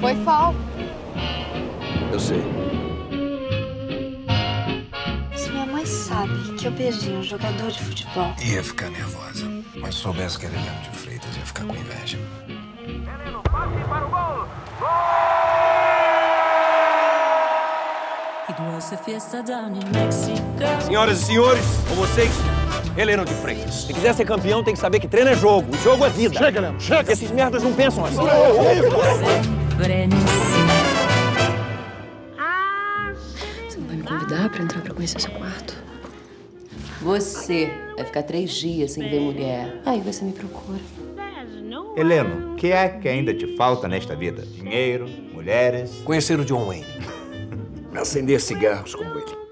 Foi fal. Eu sei. Se minha mãe sabe que eu beijei um jogador de futebol, Ia ficar nervosa. Mas se soubesse que era Heleno de Freitas, ia ficar com inveja. Senhoras e senhores, com vocês, Heleno de Freitas. Se quiser ser campeão, tem que saber que treino é jogo. O jogo é vida. Chega, Heleno, chega. Esses merdas não pensam assim. Você não vai me convidar pra entrar pra conhecer seu quarto? Você vai ficar três dias sem ver mulher. Aí você me procura. Heleno, o que é que ainda te falta nesta vida? Dinheiro, mulheres? Conhecer o John Wayne. Acender cigarros como ele.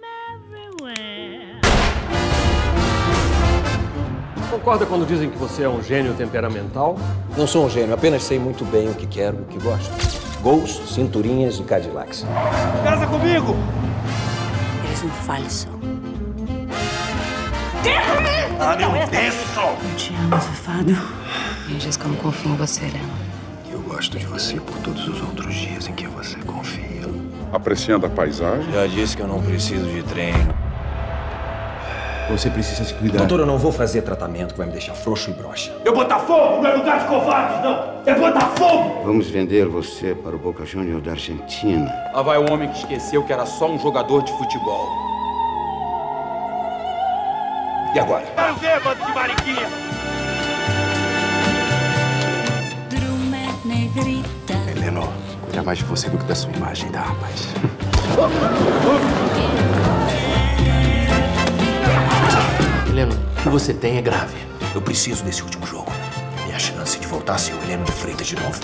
Concorda quando dizem que você é um gênio temperamental? Não sou um gênio, apenas sei muito bem o que quero e o que gosto. Gols, cinturinhas e Cadillacs. Casa comigo! Eres um falso. Ah, meu Deus! Eu te amo, safado. Me diz que eu não confio em você, Helena. Eu gosto de você por todos os outros dias em que você confia. Apreciando a paisagem. Já disse que eu não preciso de treino. Você precisa se cuidar. Doutor, eu não vou fazer tratamento que vai me deixar frouxo e broxa. Eu botar fogo não é lugar de covardes, não! É botar fogo! Vamos vender você para o Boca Juniors da Argentina. Lá vai o homem que esqueceu que era só um jogador de futebol. E agora? Quero ver, bando de mariquinha! Heleno, cuida mais de você do que da sua imagem, tá, rapaz? que você tem é grave. Eu preciso desse último jogo. Minha chance de voltar a ser o Heleno de Freitas de novo.